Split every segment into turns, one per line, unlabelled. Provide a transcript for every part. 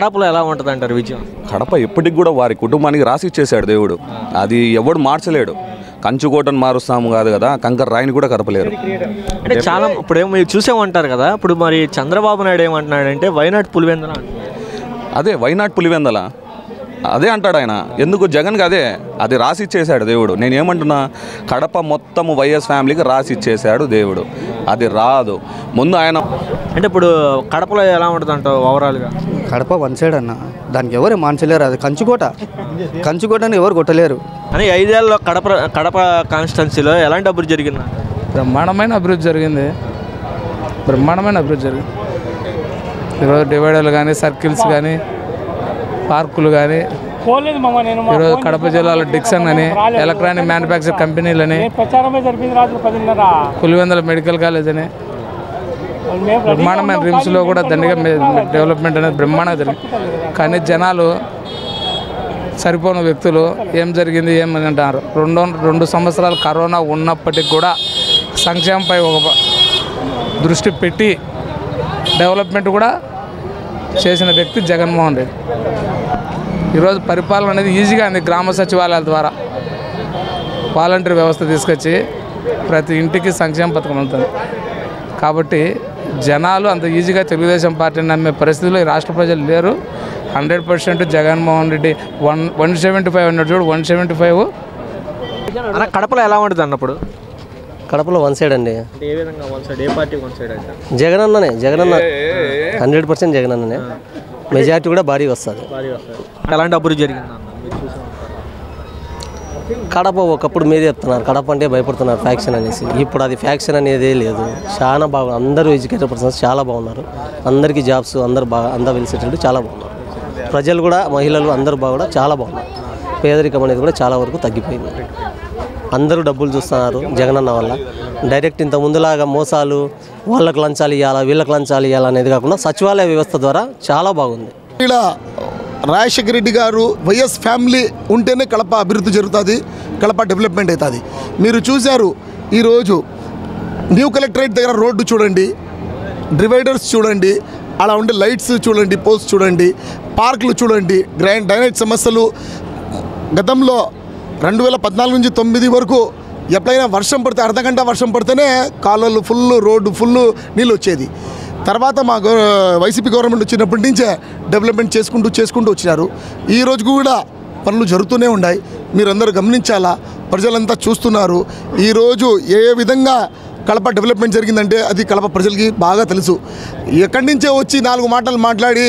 కడపలో ఎలా ఉంటుంది అంటారు విజయం?
కడప ఎప్పటికి కూడా వారి కుటుంబానికి రాసి ఇచ్చేశాడు దేవుడు. అది ఎవడు మార్చలేడు. కంచుకోటను మారుస్తాము కాదు కదా కంకర రాయిని కూడా కరపలేరు
అంటే చాలా ఇప్పుడు ఏమో చూసేమంటారు కదా ఇప్పుడు మరి చంద్రబాబు నాయుడు ఏమంటున్నాడంటే వైనాడు పులివెందుల
అదే వైనాట్ పులివెందల అదే అంటాడు ఆయన. ఎందుకు? జగన్కి అదే అది రాసి ఇచ్చేశాడు దేవుడు. నేను ఏమంటున్నా కడప మొత్తం వైఎస్ ఫ్యామిలీకి రాసి ఇచ్చేశాడు దేవుడు. అది రాదు. ముందు ఆయన
అంటే ఇప్పుడు కడపలో ఎలా ఉంటుంది అంటావు ఓవరాల్గా
కడప వన్ సైడ్ అన్న. దానికి ఎవరు మార్చలేరు అది కంచుకోట. కంచుకోటని ఎవరు కొట్టలేరు.
అని ఐదేళ్ళలో కడప కడప కాన్స్టిట్యున్సీలో ఎలాంటి అభివృద్ధి జరిగింది?
బ్రహ్మాండమైన అభివృద్ధి జరిగింది. బ్రహ్మాండమైన అభివృద్ధి జరిగింది. ఈరోజు డివైడర్లు కానీ సర్కిల్స్ కానీ పార్కులు కానీ ఈరోజు కడప జిల్లాలో డిక్సన్ అని ఎలక్ట్రానిక్ మ్యానుఫ్యాక్చర్ కంపెనీలని పులివెందుల మెడికల్ కాలేజ్ అని బ్రహ్మాండమైన రిమ్స్లో కూడా దండిగా డెవలప్మెంట్ అనేది బ్రహ్మాండంగా జరిగింది. కానీ జనాలు సరిపోని వ్యక్తులు ఏం జరిగింది ఏమని అంటారు. రెండు రెండు సంవత్సరాలు కరోనా ఉన్నప్పటికి కూడా సంక్షేమంపై ఒక దృష్టి పెట్టి డెవలప్మెంట్ కూడా చేసిన వ్యక్తి జగన్మోహన్ రెడ్డి. ఈరోజు పరిపాలన అనేది ఈజీగా ఉంది గ్రామ సచివాలయాల ద్వారా. వాలంటీర్ వ్యవస్థ తీసుకొచ్చి ప్రతి ఇంటికి సంక్షేమ పథకం ఉంటుంది కాబట్టి జనాలు అంత ఈజీగా తెలుగుదేశం పార్టీని నమ్మే పరిస్థితిలో ఈ రాష్ట్ర ప్రజలు లేరు. Hundred percent Jaganmohan Reddy one one seventy five అన్నాడు చూడు వన్ సెవెంటీ ఫైవ్.
అన్న కడపలో ఎలా ఉంటుంది అన్నప్పుడు?
కడపలో వన్ సైడ్ అండి.
అంటే ఏ విధంగా వన్ సైడ్ ఏ పార్టీ వన్ సైడ్ అంటే
జగన్ అన్ననే జగన్ అన్న. హండ్రెడ్ పర్సెంట్ జగన్ అన్ననే. మెజారిటీ కూడా భారీ వస్తుంది.
ఎలాంటి అభివృద్ధి జరిగింది
కడప ఒకప్పుడు మీదే చెప్తున్నారు కడప అంటే భయపడుతున్నారు ఫ్యాక్షన్ అనేసి. ఇప్పుడు అది ఫ్యాక్షన్ అనేది లేదు. చాలా బాగా అందరూ ఎడ్యుకేటెడ్ పర్సన్స్ చాలా బాగున్నారు. అందరికీ జాబ్స్ అందరు బాగా అందరూ వెలిసేటట్టు చాలా బాగున్నారు. ప్రజలు కూడా మహిళలు అందరూ బాగా కూడా చాలా బాగున్నారు. పేదరికం అనేది కూడా చాలా వరకు తగ్గిపోయింది. అందరూ డబ్బులు చూస్తున్నారు జగనన్న వల్ల. డైరెక్ట్ ఇంత ముందులాగా మోసాలు వాళ్ళకి లంచాలు ఇవ్వాలా వీళ్ళకి లంచాలు ఇవ్వాలా అనేది కాకుండా సచివాలయ వ్యవస్థ ద్వారా చాలా బాగుంది.
రాజశేఖర రెడ్డి గారు వైఎస్ ఫ్యామిలీ ఉంటేనే కడప అభివృద్ధి జరుగుతుంది కడప డెవలప్మెంట్ అవుతుంది. మీరు చూశారు ఈరోజు న్యూ కలెక్టరేట్ దగ్గర రోడ్డు చూడండి డివైడర్స్ చూడండి అలా ఉండే లైట్స్ చూడండి పోల్స్ చూడండి పార్కులు చూడండి గ్రైండ్ డ్రైనేజ్ సమస్యలు. గతంలో రెండు వేల పద్నాలుగు నుంచి తొమ్మిది వరకు ఎప్పుడైనా వర్షం పడితే అర్ధ గంట వర్షం పడితేనే కాలువలు ఫుల్ రోడ్డు ఫుల్ నీళ్ళు వచ్చేది. తర్వాత మా వైసీపీ గవర్నమెంట్ వచ్చినప్పటి నుంచే డెవలప్మెంట్ చేసుకుంటూ చేసుకుంటూ వచ్చినారు. ఈ రోజు కూడా పనులు జరుగుతూనే ఉన్నాయి. మీరందరూ గమనించాలా? ప్రజలంతా చూస్తున్నారు. ఈరోజు ఏ విధంగా కడప డెవలప్మెంట్ జరిగిందంటే అది కడప ప్రజలకి బాగా తెలుసు. ఎక్కడి నుంచే వచ్చి నాలుగు మాటలు మాట్లాడి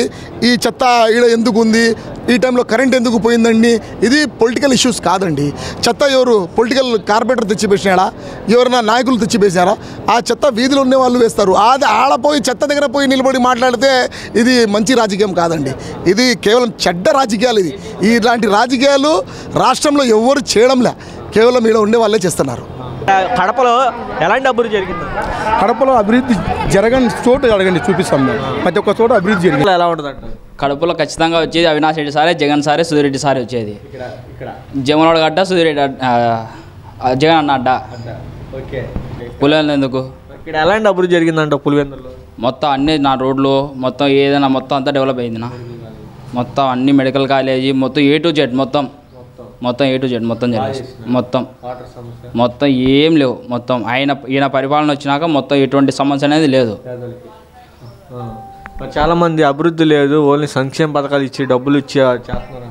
ఈ చెత్త ఈడ ఎందుకు ఉంది? ఈ టైంలో కరెంట్ ఎందుకు పోయిందండి? ఇది పొలిటికల్ ఇష్యూస్ కాదండి. చెత్త ఎవరు? పొలిటికల్ కార్పొరేటర్ తెచ్చిపేసినాడా ఎవరైనా నాయకులు తెచ్చిపేసినారా ఆ చెత్త వీధిలో ఉండే వాళ్ళు వేస్తారు. అది ఆడపోయి చెత్త దగ్గర పోయి నిలబడి మాట్లాడితే ఇది మంచి రాజకీయం కాదండి. ఇది కేవలం చెడ్డ రాజకీయాలు ఇది. ఇలాంటి రాజకీయాలు రాష్ట్రంలో ఎవరు చేయడంలే. కేవలం ఈడ ఉండే వాళ్ళే చేస్తున్నారు.
కడపలో ఎలాంటి అభివృద్ధి జరిగింది?
కడపలో అభివృద్ధి జరగని చోటు అడగండి చూపిస్తాం మేము. ప్రతి ఒక్క చోట అభివృద్ధి జరిగింది.
ఎలా ఉంటుంది
కడపలో ఖచ్చితంగా వచ్చేది అవినాష్ రెడ్డి సారే జగన్ సారే సుధిరెడ్డి సారే వచ్చేది. జగనోడు గడ్డ సుధిరెడ్డి జగన్ అన్న అడ్డ.
ఓకే
పులివెందులు ఎందుకు?
ఇక్కడ ఎలాంటి అభివృద్ధి జరిగిందంట పులివెందుల్లో?
మొత్తం అన్ని నా రోడ్లు మొత్తం ఏదైనా మొత్తం అంతా డెవలప్ అయింది నా మొత్తం అన్ని మెడికల్ కాలేజీ మొత్తం ఏ టు జెడ్ మొత్తం మొత్తం ఏ టు జెడ్ మొత్తం జరిగింది. మొత్తం. మొత్తం ఏం లేవు. మొత్తం ఆయన ఈయన పరిపాలన వచ్చినాక మొత్తం ఎటువంటి సమస్య అనేది లేదు.
మరి చాలా మంది అభివృద్ధి లేదు. ఓన్లీ సంక్షేమ పథకాలు ఇచ్చి డబ్బులు ఇచ్చి చేస్తున్నారు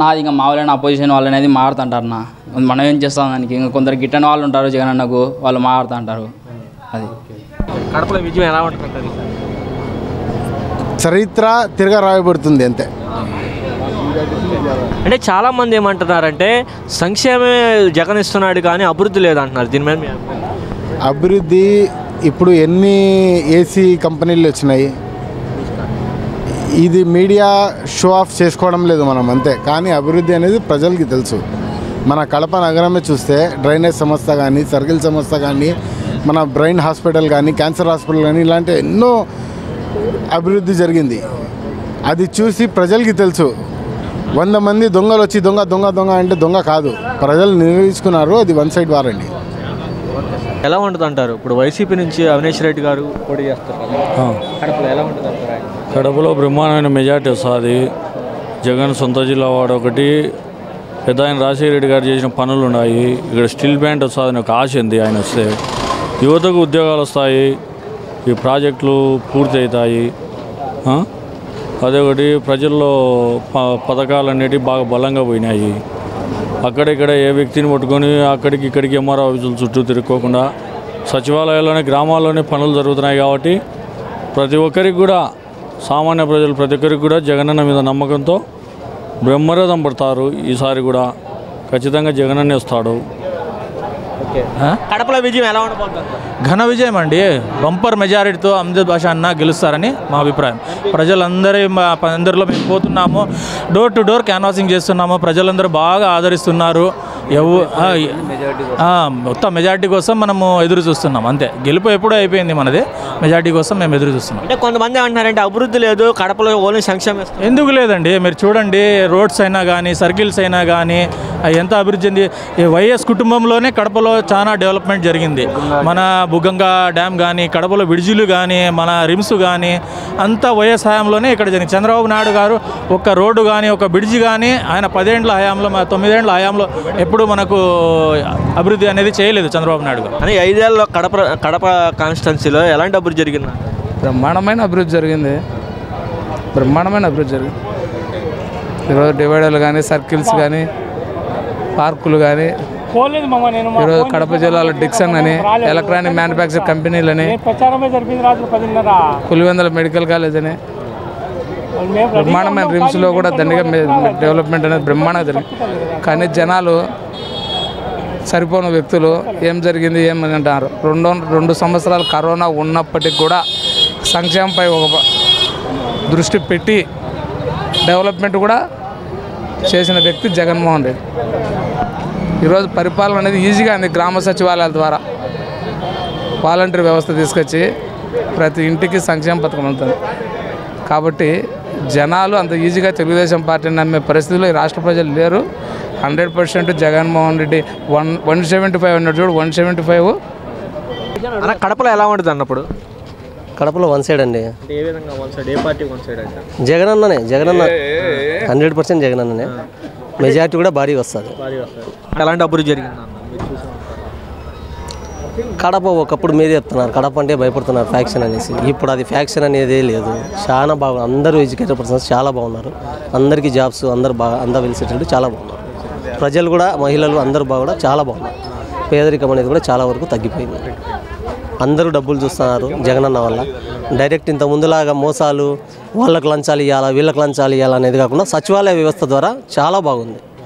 నాది ఇంకా మామూలైన అపోజిషన్ వాళ్ళు అనేది మారుతుంటారు నా మనం ఏం చేస్తాం దానికి? ఇంకా కొందరు గిట్టని వాళ్ళు ఉంటారు జగన్ అన్నకు వాళ్ళు మారుతుంటారు. అది.
కడపలో విజయం ఎలా ఉంటుంది
చరిత్ర తిరగ రాయబడుతుంది అంతే
అంటే చాలామంది ఏమంటున్నారంటే సంక్షేమే జగన్ ఇస్తున్నాడు కానీ అభివృద్ధి లేదంటున్నారు. దీని మీద
అభివృద్ధి ఇప్పుడు ఎన్ని ఏసీ కంపెనీలు వచ్చినాయి? ఇది మీడియా షో ఆఫ్ చేసుకోవడం లేదు మనం అంతే. కానీ అభివృద్ధి అనేది ప్రజలకి తెలుసు. మన కడప నగరమే చూస్తే డ్రైనేజ్ సంస్థ కానీ సర్కిల్ సంస్థ కానీ మన బ్రెయిన్ హాస్పిటల్ కానీ క్యాన్సర్ హాస్పిటల్ కానీ ఇలాంటి ఎన్నో అభివృద్ధి జరిగింది. అది చూసి ప్రజలకి తెలుసు. వంద మంది దొంగలు వచ్చి దొంగ దొంగ దొంగ అంటే దొంగ కాదు. ప్రజలు నిర్వహించుకున్నారు అది వన్ సైడ్ వారండి.
ఎలా ఉంటుంది అంటారు ఇప్పుడు వైసీపీ నుంచి అవినేష్ రెడ్డి గారు పోటీ చేస్తారు. కడపలో ఎలా ఉంటుంది?
కడపలో బ్రహ్మాండమైన మెజార్టీ వస్తుంది. జగన్ సొంత జిల్లా వాడు ఒకటి. పెద్ద ఆయన రాజశేఖర రెడ్డి గారు చేసిన పనులు ఉన్నాయి. ఇక్కడ స్టీల్ ప్లాంట్ వస్తుంది ఒక ఆశ ఉంది ఆయన వస్తే. యువతకు ఉద్యోగాలు వస్తాయి. ఈ ప్రాజెక్టులు పూర్తి అవుతాయి ఆ? అదొకటి ప్రజల్లో ప పథకాలు అనేటివి బాగా బలంగా పోయినాయి. అక్కడిక్కడ ఏ వ్యక్తిని పట్టుకొని అక్కడికి ఇక్కడికి ఎంఆర్ఓ ఆఫీసుల చుట్టూ తిరుక్కోకుండా సచివాలయాల్లోనే గ్రామాల్లోనే పనులు జరుగుతున్నాయి కాబట్టి ప్రతి ఒక్కరికి కూడా సామాన్య ప్రజలు ప్రతి ఒక్కరికి కూడా జగనన్న మీద నమ్మకంతో బ్రహ్మరథం పడతారు. ఈసారి కూడా ఖచ్చితంగా జగనన్నే వస్తాడు.
కడపలో విజయం ఎలా ఉండబోతుంది?
ఘన విజయం అండి. బంపర్ మెజారిటీతో అమ్జద్ బాషా అన్న గెలుస్తారని మా అభిప్రాయం. ప్రజలందరి మా అందరిలో మేము పోతున్నాము. డోర్ టు డోర్ క్యాన్వాసింగ్ చేస్తున్నాము. ప్రజలందరూ బాగా ఆదరిస్తున్నారు. ఎవు ఆ, ఆ, మొత్తం మెజారిటీ కోసం మనము ఎదురు చూస్తున్నాం. అంతే. గెలుపు ఎప్పుడూ అయిపోయింది మనది. మెజారిటీ కోసం మేము ఎదురు చూస్తున్నాం.
అంటే కొంతమంది అంటున్నారంటే అభివృద్ధి లేదు. కడపలో ఓన్లీ సంక్షేమ
ఎందుకు లేదండి? మీరు చూడండి రోడ్స్ అయినా కానీ సర్కిల్స్ అయినా కానీ ఎంత అభివృద్ధి చెంది? ఈ వైఎస్ కుటుంబంలోనే కడపలో చాలా డెవలప్మెంట్ జరిగింది. మన బుగ్గంగా డ్యామ్ కానీ కడపలో విడిజిలు కానీ మన రిమ్స్ కానీ అంతా వైఎస్ హయాంలోనే ఇక్కడ జరిగింది. చంద్రబాబు నాయుడు గారు ఒక రోడ్డు కానీ ఒక బ్రిడ్జి కానీ ఆయన పదేండ్ల హయాంలో తొమ్మిదేండ్ల హయాంలో ఎప్పుడు మనకు అభివృద్ధి అనేది చేయలేదు చంద్రబాబు నాయుడు గారు.
అని ఐదేళ్ళలో కడప కడప కాన్స్టిట్యున్సీలో ఎలాంటి అభివృద్ధి జరిగింది?
బ్రహ్మాండమైన అభివృద్ధి జరిగింది. బ్రహ్మాండమైన అభివృద్ధి జరిగింది. ఈరోజు డివైడర్లు కానీ సర్కిల్స్ కానీ పార్కులు కానీ ఈరోజు కడప జిల్లాలో డిక్సన్ అని. ఎలక్ట్రానిక్ మ్యానుఫ్యాక్చర్ కంపెనీలని పులివెందుల మెడికల్ కాలేజ్ అని బ్రహ్మాండమైన రిమ్స్లో కూడా దండిగా డెవలప్మెంట్ అనేది బ్రహ్మాండంగా జరిగింది. కానీ జనాలు సరిపోని వ్యక్తులు ఏం జరిగింది ఏం అని అంటారు. రెండు రెండు సంవత్సరాలు కరోనా ఉన్నప్పటికి కూడా సంక్షేమంపై ఒక దృష్టి పెట్టి డెవలప్మెంట్ కూడా చేసిన వ్యక్తి జగన్మోహన్ రెడ్డి. ఈరోజు పరిపాలన అనేది ఈజీగా ఉంది గ్రామ సచివాలయాల ద్వారా. వాలంటరీ వ్యవస్థ తీసుకొచ్చి ప్రతి ఇంటికి సంక్షేమ పథకం ఉంటుంది కాబట్టి జనాలు అంత ఈజీగా తెలుగుదేశం పార్టీని నమ్మే పరిస్థితిలో ఈ రాష్ట్ర ప్రజలు లేరు. Hundred percent Jaganmohan Reddy one one seventy five అన్నాడు చూడు వన్ సెవెంటీ ఫైవ్.
కడపలో ఎలా ఉంటుంది అన్నప్పుడు
కడపలో వన్ సైడ్ అండి.
అంటే ఏ విధంగా వన్ సైడ్ ఏ పార్టీ వన్ సైడ్ అంటే
జగనన్ననే జగనన్న. హండ్రెడ్ పర్సెంట్ జగనన్ననే. మెజారిటీ కూడా
భారీ వస్తుంది. ఎలాంటి అభివృద్ధి జరిగింది అన్న
కడప ఒకప్పుడు మీరే చెప్తున్నారు. కడప అంటే భయపడుతున్నారు ఫ్యాక్షన్ అనేసి. ఇప్పుడు అది ఫ్యాక్షన్ అనేది లేదు. చాలా బాగా అందరూ ఎడ్యుకేటెడ్ పర్సన్స్ చాలా బాగున్నారు. అందరికీ జాబ్స్ అందరు బాగా అందరూ వెలిసేటట్టు చాలా బాగున్నారు. ప్రజలు కూడా మహిళలు అందరూ బాగా కూడా చాలా బాగున్నారు. పేదరికం అనేది కూడా చాలా వరకు తగ్గిపోయింది. అందరూ డబ్బులు చూస్తున్నారు జగనన్న వల్ల. డైరెక్ట్ ఇంత ముందులాగా మోసాలు వాళ్ళకు లంచాలు ఇవ్వాలా వీళ్ళకి లంచాలు ఇవ్వాలా అనేది కాకుండా సచివాలయ వ్యవస్థ ద్వారా చాలా బాగుంది.